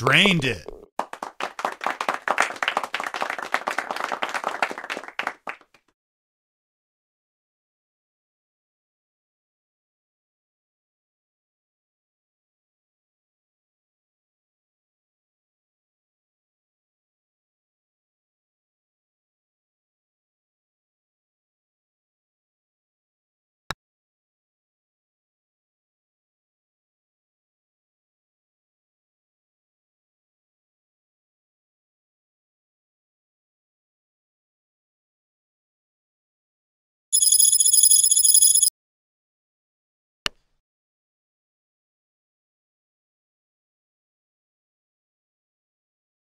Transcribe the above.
drained it.